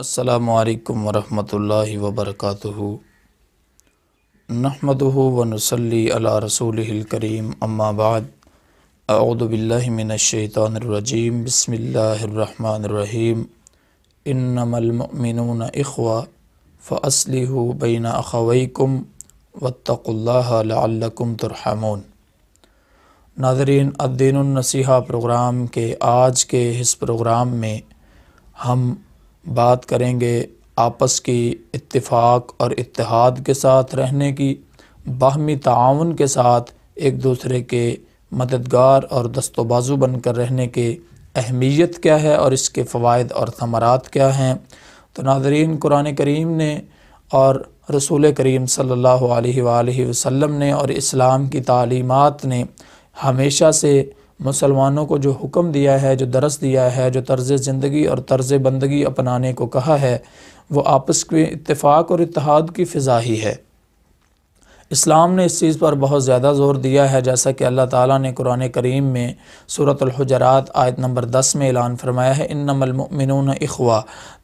السلام علیکم ورحمۃ اللہ وبرکاتہ۔ نحمد و نسلی علی رسول الکریم، اما بعد۔ اعوذ باللہ من الشیطان الرجیم، بسم اللہ الرحمن الرحیم۔ انما المؤمنون اخوہ، فاصلحوا بین اخویکم واتقوا اللہ لعلکم ترحمون۔ ناظرین، الدین النصیحہ پروگرام کے آج کے اس پروگرام میں ہم بات کریں گے آپس کی اتفاق اور اتحاد کے ساتھ رہنے کی، باہمی تعاون کے ساتھ ایک دوسرے کے مددگار اور دست و بازو بن کر رہنے کے اہمیت کیا ہے اور اس کے فوائد اور ثمرات کیا ہیں۔ تو ناظرین، قرآن کریم نے اور رسول کریم صلی اللہ علیہ وآلہ وسلم نے اور اسلام کی تعلیمات نے ہمیشہ سے مسلمانوں کو جو حکم دیا ہے، جو درس دیا ہے، جو طرز زندگی اور طرز بندگی اپنانے کو کہا ہے، وہ آپس کے اتفاق اور اتحاد کی فضا ہی ہے۔ اسلام نے اس چیز پر بہت زیادہ زور دیا ہے، جیسا کہ اللہ تعالیٰ نے قرآن کریم میں صورت الحجرات آیت نمبر دس میں اعلان فرمایا ہے انم المؤمنون اخوا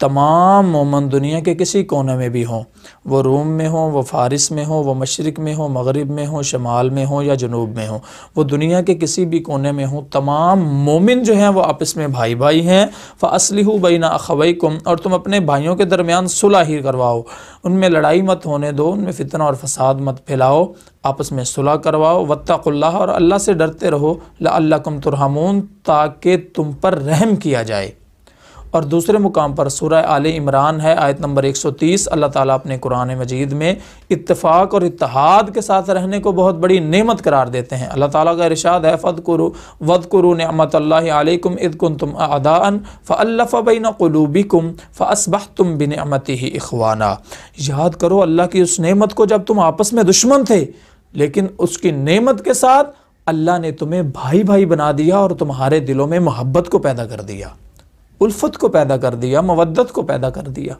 تمام مومن دنیا کے کسی کونے میں بھی ہوں۔ وہ روم میں ہوں، وہ فارس میں ہوں، وہ مشرق میں ہوں، مغرب میں ہوں، شمال میں ہوں یا جنوب میں ہوں۔ وہ دنیا کے کسی بھی کونے میں ہوں، تمام مومن جو ہیں وہ آپس میں بھائی بھائی ہیں۔ فاصلح بین اخویکم اور تم اپنے بھائیوں کے درمیان صلح ہی کرواؤ۔ ان میں لڑائی مت ہونے دو، ان میں فتنہ اور فساد مت پھیلاؤ۔ آپس میں صلح کرواؤ۔ وطق اللہ اور اللہ سے ڈرتے رہو۔ لعلکم ترحمون، تاکہ تم پر رحم کیا جائے۔ اور دوسرے مقام پر سورہ آل عمران ہے، آیت نمبر 130 اللہ تعالیٰ اپنے قرآن مجید میں اتفاق اور اتحاد کے ساتھ رہنے کو بہت بڑی نعمت قرار دیتے ہیں۔ اللہ تعالیٰ کا ارشاد ہے فد کرو ود کرو نعمت اللہ علیکم اد کن تم اداً فلف بین قلوبی کم فصبح تم بن ہی اخوانہ یاد کرو، اللہ کی اس نعمت کو جب تم آپس میں دشمن تھے، لیکن اس کی نعمت کے ساتھ اللہ نے تمہیں بھائی بھائی بنا دیا اور تمہارے دلوں میں محبت کو پیدا کر دیا۔ الفت کو پیدا کر دیا، مودت کو پیدا کر دیا۔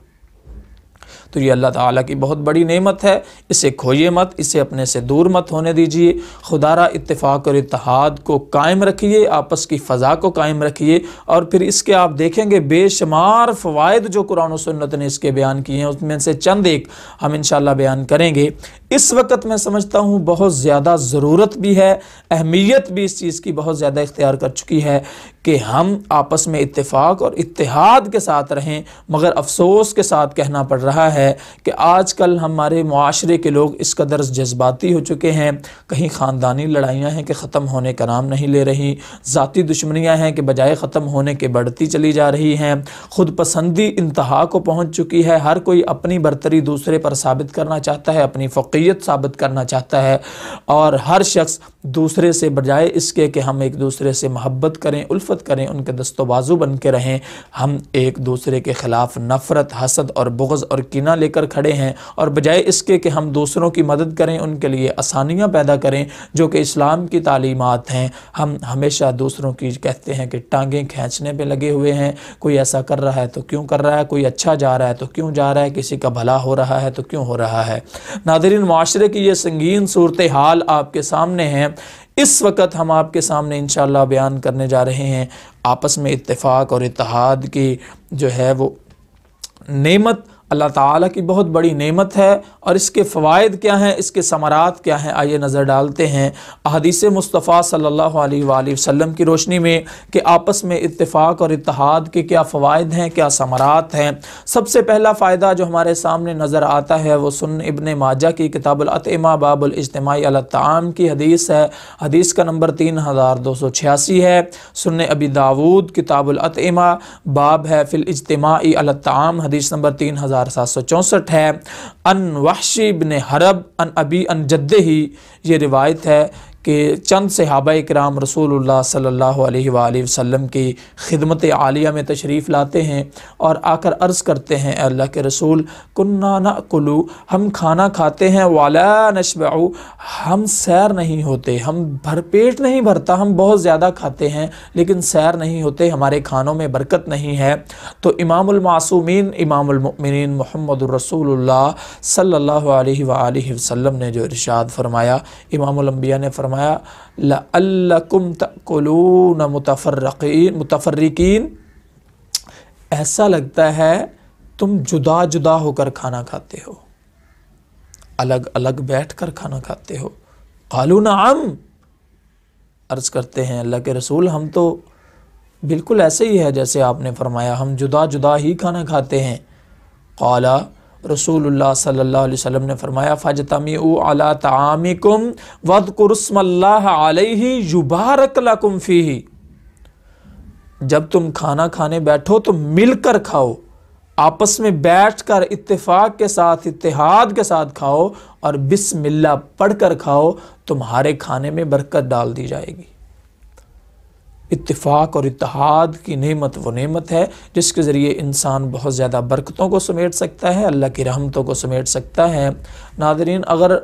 تو یہ اللہ تعالیٰ کی بہت بڑی نعمت ہے۔ اسے کھوئیے مت، اسے اپنے سے دور مت ہونے دیجیے خدارہ اتفاق اور اتحاد کو قائم رکھیے، آپس کی فضا کو قائم رکھیے۔ اور پھر اس کے آپ دیکھیں گے بے شمار فوائد جو قرآن و سنت نے اس کے بیان کیے ہیں، اس میں سے چند ایک ہم انشاءاللہ بیان کریں گے۔ اس وقت میں سمجھتا ہوں بہت زیادہ ضرورت بھی ہے، اہمیت بھی اس چیز کی بہت زیادہ اختیار کر چکی ہے۔ کہ ہم آپس میں اتفاق اور اتحاد کے ساتھ رہیں، مگر افسوس کے ساتھ کہنا پڑ رہا ہے کہ آج کل ہمارے معاشرے کے لوگ اس قدر جذباتی ہو چکے ہیں۔ کہیں خاندانی لڑائیاں ہیں کہ ختم ہونے کا نام نہیں لے رہی، ذاتی دشمنیاں ہیں کہ بجائے ختم ہونے کے بڑھتی چلی جا رہی ہیں۔ خود پسندی انتہا کو پہنچ چکی ہے، ہر کوئی اپنی برتری دوسرے پر ثابت کرنا چاہتا ہے، اپنی فقیت ثابت کرنا چاہتا ہے۔ اور ہر شخص دوسرے سے بجائے اس کے کہ ہم ایک دوسرے سے محبت کریں، الفت کریں، ان کے دست و بازو بن کے رہیں۔ ہم ایک دوسرے کے خلاف نفرت، حسد اور بغض اور کینہ لے کر کھڑے ہیں۔ اور بجائے اس کے کہ ہم دوسروں کی مدد کریں، ان کے لیے آسانیاں پیدا کریں جو کہ اسلام کی تعلیمات ہیں۔ ہم ہمیشہ دوسروں کی کہتے ہیں کہ ٹانگیں کھینچنے پہ لگے ہوئے ہیں۔ کوئی ایسا کر رہا ہے تو کیوں کر رہا ہے؟ کوئی اچھا جا رہا ہے تو کیوں جا رہا ہے؟ کسی کا بھلا ہو رہا ہے تو کیوں ہو رہا ہے؟ ناظرین، معاشرے کی یہ سنگین صورتحال آپ کے سامنے ہیں اس وقت ہم آپ کے سامنے انشاءاللہ بیان کرنے جا رہے ہیں۔ آپس میں اتفاق اور اتحاد کی جو ہے وہ نعمت اللہ تعالیٰ کی بہت بڑی نعمت ہے۔ اور اس کے فوائد کیا ہیں؟ اس کے ثمرات کیا ہیں؟ آئیے نظر ڈالتے ہیں۔ احادیث مصطفیٰ صلی اللہ علیہ وآلہ وسلم کی روشنی میں کہ آپس میں اتفاق اور اتحاد کے کیا فوائد ہیں، کیا ثمرات ہیں۔ سب سے پہلا فائدہ جو ہمارے سامنے نظر آتا ہے وہ سن ابن ماجہ کی کتاب العطمہ باب الاجتماعی الطعام کی حدیث ہے۔ حدیث کا نمبر تین ہزار دو سو چھیاسی ہے۔ سن ابی داود کتاب العطمہ باب ہے فی الاجتماعی الطعام، حدیث نمبر تین ہزار ہزار سات سو چونسٹھ ہے۔ ان وحشی بن حرب ان ابی ان جدہ ہی یہ روایت ہے کہ چند صحابہ کرام رسول اللہ صلی اللہ علیہ وآلہ وسلم کی خدمت عالیہ میں تشریف لاتے ہیں اور آ کر عرض کرتے ہیں، اے اللہ کے رسول کنہ نأکلو ہم کھانا کھاتے ہیں والا نشبعو، ہم سیر نہیں ہوتے، ہم بھر پیٹ نہیں بھرتا، ہم بہت زیادہ کھاتے ہیں، لیکن سیر نہیں ہوتے، ہمارے کھانوں میں برکت نہیں ہے۔ تو امام المعصومین، امام المؤمنین محمد الرسول اللہ صلی اللہ علیہ وآلہ وسلم نے جو ارشاد فرمایا، امام الانبیاء نے فرمایا فرمایا لَأَلَّكُمْ تَأْكُلُونَ متفرقین متفرقین، ایسا لگتا ہے تم جدا جدا ہو کر کھانا کھاتے ہو۔ الگ الگ بیٹھ کر کھانا کھاتے ہو۔ قالو نعم، عرض کرتے ہیں، اللہ کے رسول، ہم تو بالکل ایسے ہی ہے جیسے آپ نے فرمایا، ہم جدا جدا ہی کھانا کھاتے ہیں۔ قالا رسول اللہ صلی اللہ علیہ وسلم نے فرمایا فجتمیعو علی تعامکم وذکر اسم اللہ علیہ یبارک لکم فیہ جب تم کھانا کھانے بیٹھو تو مل کر کھاؤ آپس میں بیٹھ کر اتفاق کے ساتھ اتحاد کے ساتھ کھاؤ اور بسم اللہ پڑھ کر کھاؤ تمہارے کھانے میں برکت ڈال دی جائے گی اتفاق اور اتحاد کی نعمت وہ نعمت ہے جس کے ذریعے انسان بہت زیادہ برکتوں کو سمیٹ سکتا ہے، اللہ کی رحمتوں کو سمیٹ سکتا ہے۔ ناظرین، اگر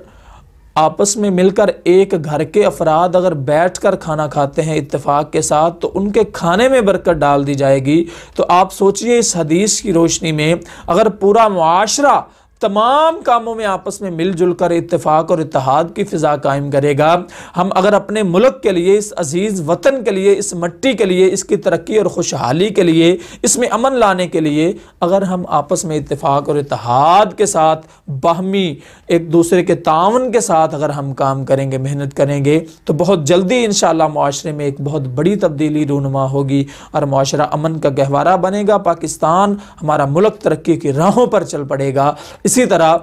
آپس میں مل کر ایک گھر کے افراد اگر بیٹھ کر کھانا کھاتے ہیں اتفاق کے ساتھ، تو ان کے کھانے میں برکت ڈال دی جائے گی۔ تو آپ سوچئے اس حدیث کی روشنی میں، اگر پورا معاشرہ تمام کاموں میں آپس میں مل جل کر اتفاق اور اتحاد کی فضا قائم کرے گا۔ ہم اگر اپنے ملک کے لیے، اس عزیز وطن کے لیے، اس مٹی کے لیے، اس کی ترقی اور خوشحالی کے لیے، اس میں امن لانے کے لیے اگر ہم آپس میں اتفاق اور اتحاد کے ساتھ باہمی، ایک دوسرے کے تعاون کے ساتھ اگر ہم کام کریں گے، محنت کریں گے، تو بہت جلدی انشاءاللہ معاشرے میں ایک بہت بڑی تبدیلی رونما ہوگی اور معاشرہ امن کا گہوارہ بنے گا۔ پاکستان ہمارا ملک ترقی کی راہوں پر چل پڑے گا۔ اسی طرح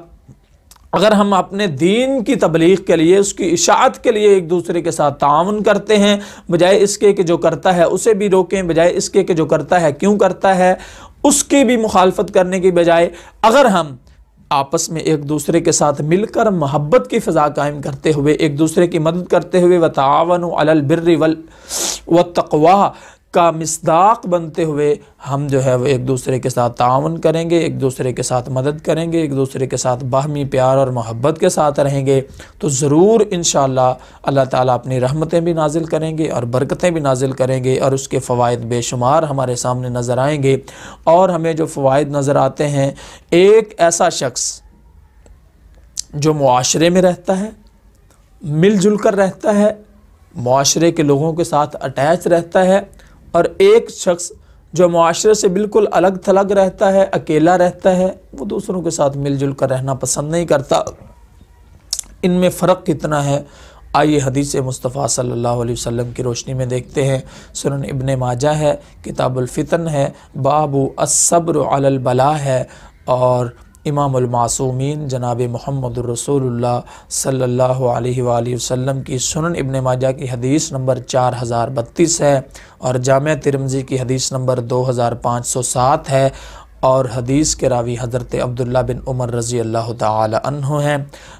اگر ہم اپنے دین کی تبلیغ کے لیے، اس کی اشاعت کے لیے ایک دوسرے کے ساتھ تعاون کرتے ہیں، بجائے اس کے کہ جو کرتا ہے اسے بھی روکیں، بجائے اس کے کہ جو کرتا ہے کیوں کرتا ہے، اس کی بھی مخالفت کرنے کی بجائے اگر ہم آپس میں ایک دوسرے کے ساتھ مل کر محبت کی فضا قائم کرتے ہوئے، ایک دوسرے کی مدد کرتے ہوئے، وَتَعَاوَنُوا عَلَى الْبِرِّ وَالتَّقْوَى کا مصداق بنتے ہوئے ہم جو ہے وہ ایک دوسرے کے ساتھ تعاون کریں گے، ایک دوسرے کے ساتھ مدد کریں گے، ایک دوسرے کے ساتھ باہمی پیار اور محبت کے ساتھ رہیں گے۔ تو ضرور انشاءاللہ اللہ تعالیٰ اپنی رحمتیں بھی نازل کریں گے اور برکتیں بھی نازل کریں گے اور اس کے فوائد بے شمار ہمارے سامنے نظر آئیں گے۔ اور ہمیں جو فوائد نظر آتے ہیں، ایک ایسا شخص جو معاشرے میں رہتا ہے، مل جل کر رہتا ہے، معاشرے کے لوگوں کے ساتھ اٹیچ رہتا ہے اور ایک شخص جو معاشرے سے بالکل الگ تھلگ رہتا ہے، اکیلا رہتا ہے، وہ دوسروں کے ساتھ مل جل کر رہنا پسند نہیں کرتا۔ ان میں فرق کتنا ہے؟ آئیے حدیث مصطفیٰ صلی اللہ علیہ وسلم کی روشنی میں دیکھتے ہیں۔ سنن ابن ماجہ ہے، کتاب الفتن ہے، بابو الصبر علی البلا ہے اور امام المعصومین جناب محمد الرسول اللہ صلی اللہ علیہ وآلہ وسلم کی سنن ابن ماجہ کی حدیث نمبر چار ہزار بتیس ہے اور جامع ترمزی کی حدیث نمبر دو ہزار پانچ سو سات ہے اور حدیث کے راوی حضرت عبداللہ بن عمر رضی اللہ تعالی عنہ ہیں۔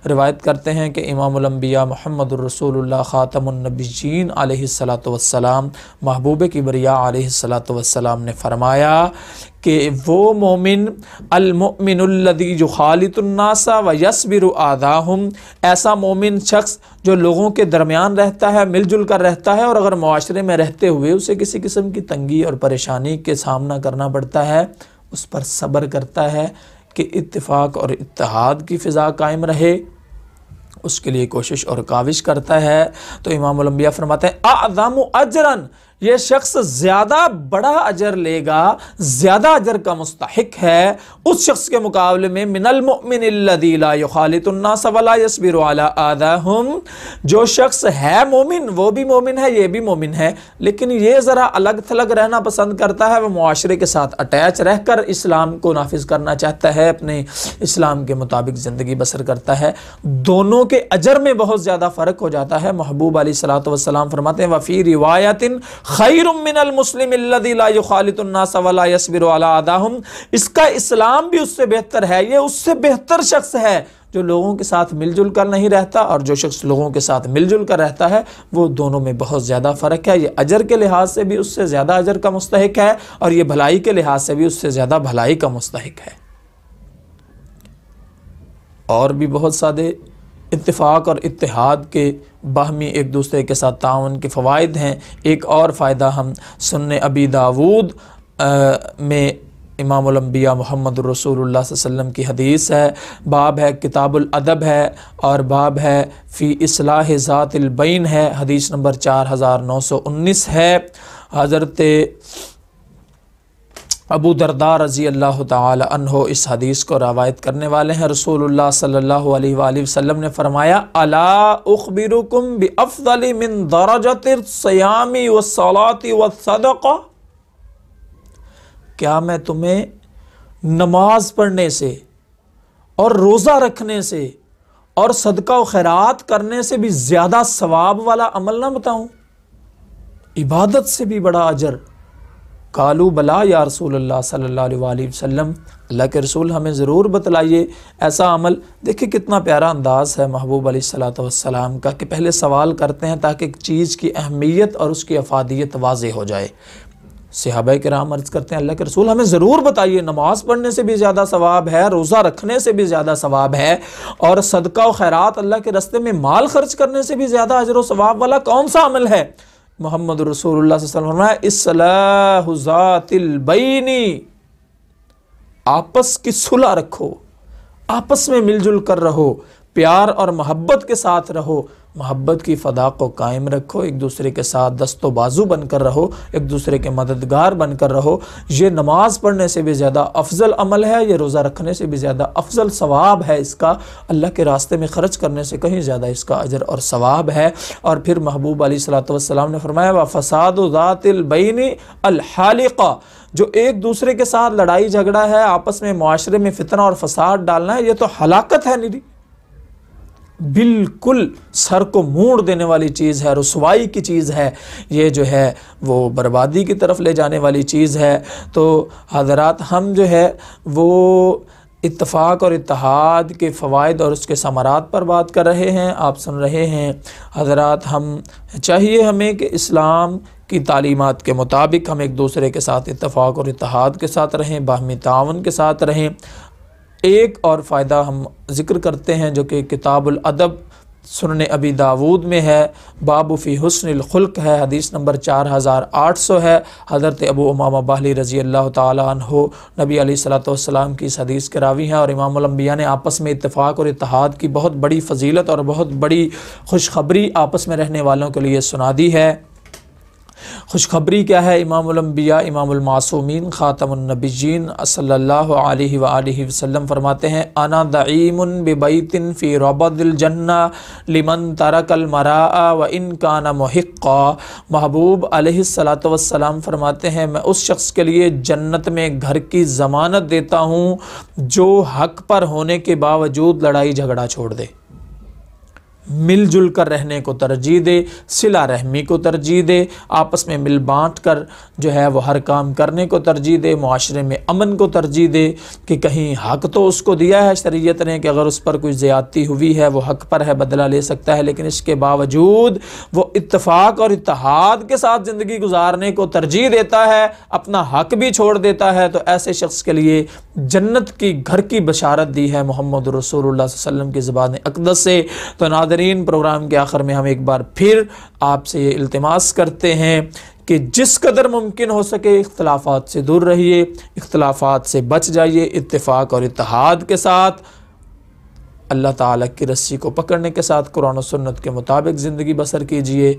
روایت کرتے ہیں کہ امام الانبیاء محمد الرسول اللہ خاتم النبیین علیہ السلاۃ والسلام، محبوب کی علیہ السلاۃ والسلام نے فرمایا کہ وہ مومن، المؤمن الذي جو الناس و یسبر آداہم ایسا مومن شخص جو لوگوں کے درمیان رہتا ہے، مل جل کر رہتا ہے اور اگر معاشرے میں رہتے ہوئے اسے کسی قسم کی تنگی اور پریشانی کے سامنا کرنا پڑتا ہے اس پر صبر کرتا ہے کہ اتفاق اور اتحاد کی فضا قائم رہے۔ اس کے لیے کوشش اور کاوش کرتا ہے۔ تو امام الانبیاء فرماتے ہیں، اعظم اجرن یہ شخص زیادہ بڑا اجر لے گا، زیادہ اجر کا مستحق ہے۔ اس شخص کے مقابلے میں من المؤمن الذي لا يخالط الناس ولا يصبر على آذاهم جو شخص ہے مومن، وہ بھی مومن ہے، یہ بھی مومن ہے۔ لیکن یہ ذرا الگ تھلگ رہنا پسند کرتا ہے، وہ معاشرے کے ساتھ اٹیچ رہ کر اسلام کو نافذ کرنا چاہتا ہے، اپنے اسلام کے مطابق زندگی بسر کرتا ہے۔ دونوں کے اجر میں بہت زیادہ فرق ہو جاتا ہے۔ محبوب علیہ الصلوۃ والسلام فرماتے ہیں وفی روایت خیر من المسلم الذي لا يخالط الناس ولا يصبر على اذاهم اس کا اسلام بھی اس سے بہتر ہے، یہ اس سے بہتر شخص ہے جو لوگوں کے ساتھ مل جل کر نہیں رہتا اور جو شخص لوگوں کے ساتھ مل جل کر رہتا ہے، وہ دونوں میں بہت زیادہ فرق ہے۔ یہ اجر کے لحاظ سے بھی اس سے زیادہ اجر کا مستحق ہے اور یہ بھلائی کے لحاظ سے بھی اس سے زیادہ بھلائی کا مستحق ہے۔ اور بھی بہت سادے اتفاق اور اتحاد کے باہمی ایک دوسرے کے ساتھ تعاون کے فوائد ہیں۔ ایک اور فائدہ ہم سنن ابی داود میں امام الانبیاء محمد الرسول اللہ صلی اللہ علیہ وسلم کی حدیث ہے۔ باب ہے کتاب الادب ہے اور باب ہے فی اصلاح ذات البین ہے۔ حدیث نمبر چار ہزار نو سو انیس ہے۔ حضرت ابو دردار رضی اللہ تعالی عنہ اس حدیث کو روایت کرنے والے ہیں۔ رسول اللہ صلی اللہ علیہ وآلہ وسلم نے فرمایا، الا اخبرکم بافضل من درجت الصیام والصلاة والصدقہ کیا میں تمہیں نماز پڑھنے سے اور روزہ رکھنے سے اور صدقہ و خیرات کرنے سے بھی زیادہ ثواب والا عمل نہ بتاؤں؟ عبادت سے بھی بڑا اجر کالو بلا یا رسول اللہ صلی اللہ علیہ وآلہ وسلم، اللہ کے رسول ہمیں ضرور بتلائیے ایسا عمل۔ دیکھیں کتنا پیارا انداز ہے محبوب علیہ السلاۃ والسلام کا کہ پہلے سوال کرتے ہیں تاکہ چیز کی اہمیت اور اس کی افادیت واضح ہو جائے۔ صحابہ کرام عرض کرتے ہیں، اللہ کے رسول ہمیں ضرور بتائیے، نماز پڑھنے سے بھی زیادہ ثواب ہے، روزہ رکھنے سے بھی زیادہ ثواب ہے اور صدقہ و خیرات اللہ کے رستے میں مال خرچ کرنے سے بھی زیادہ اجر و ثواب والا کون سا عمل ہے؟ محمد رسول اللہ صلی اللہ علیہ وسلم فرمایا اصلاح ذات البینی آپس کی صلح رکھو، آپس میں مل جل کر رہو۔ پیار اور محبت کے ساتھ رہو۔ محبت کی فدا کو قائم رکھو، ایک دوسرے کے ساتھ دست و بازو بن کر رہو، ایک دوسرے کے مددگار بن کر رہو۔ یہ نماز پڑھنے سے بھی زیادہ افضل عمل ہے، یہ روزہ رکھنے سے بھی زیادہ افضل ثواب ہے اس کا۔ اللہ کے راستے میں خرچ کرنے سے کہیں زیادہ اس کا اجر اور ثواب ہے۔ اور پھر محبوب علیہ صلاۃ والسلام نے فرمایا وہ فساد و ذات البینی الحالقہ جو ایک دوسرے کے ساتھ لڑائی جھگڑا ہے، آپس میں معاشرے میں فتنہ اور فساد ڈالنا ہے، یہ تو ہلاکت ہے نیری بالکل سر کو موڑ دینے والی چیز ہے، رسوائی کی چیز ہے۔ یہ جو ہے، وہ بربادی کی طرف لے جانے والی چیز ہے۔ تو حضرات، ہم جو ہے، وہ اتفاق اور اتحاد کے فوائد اور اس کے ثمرات پر بات کر رہے ہیں۔ آپ سن رہے ہیں، حضرات، ہم چاہیے ہمیں کہ اسلام کی تعلیمات کے مطابق ہم ایک دوسرے کے ساتھ اتفاق اور اتحاد کے ساتھ رہیں، باہمی تعاون کے ساتھ رہیں۔ ایک اور فائدہ ہم ذکر کرتے ہیں جو کہ کتاب الادب سنن ابی داود میں ہے، باب فی حسن الخلق ہے، حدیث نمبر چار ہزار آٹھ سو ہے۔ حضرت ابو امامہ باہلی رضی اللہ تعالیٰ عنہ نبی علیہ صلاۃ والسلام کی اس حدیث کے راوی ہیں اور امام الانبیاء نے آپس میں اتفاق اور اتحاد کی بہت بڑی فضیلت اور بہت بڑی خوشخبری آپس میں رہنے والوں کے لیے سنا دی ہے۔ خوشخبری کیا ہے امام الانبیاء، امام المعصومین، خاتم النبیین صلی اللہ علیہ وآلہ وسلم فرماتے ہیں، انا دعیم ببیت فی ربد الجنہ لمن ترک المراء و ان کان محقا. محبوب علیہ السلام فرماتے ہیں، میں اس شخص کے لیے جنت میں گھر کی ضمانت دیتا ہوں جو حق پر ہونے کے باوجود لڑائی جھگڑا چھوڑ دے. مل جل کر رہنے کو ترجیح دے، صلہ رحمی کو ترجیح دے، آپس میں مل بانٹ کر جو ہے وہ ہر کام کرنے کو ترجیح دے، معاشرے میں امن کو ترجیح دے کہ کہیں حق تو اس کو دیا ہے شریعت نے کہ اگر اس پر کوئی زیادتی ہوئی ہے وہ حق پر ہے، بدلہ لے سکتا ہے، لیکن اس کے باوجود وہ اتفاق اور اتحاد کے ساتھ زندگی گزارنے کو ترجیح دیتا ہے، اپنا حق بھی چھوڑ دیتا ہے۔ تو ایسے شخص کے لیے جنت کی گھر کی بشارت دی ہے محمد رسول اللہ صلی اللہ علیہ وسلم کی زبان اقدس سے۔ تو نادر ناظرین، پروگرام کے آخر میں ہم ایک بار پھر آپ سے یہ التماس کرتے ہیں کہ جس قدر ممکن ہو سکے اختلافات سے دور رہیے، اختلافات سے بچ جائیے، اتفاق اور اتحاد کے ساتھ۔ اللہ تعالیٰ کی رسی کو پکڑنے کے ساتھ قرآن و سنت کے مطابق زندگی بسر کیجیے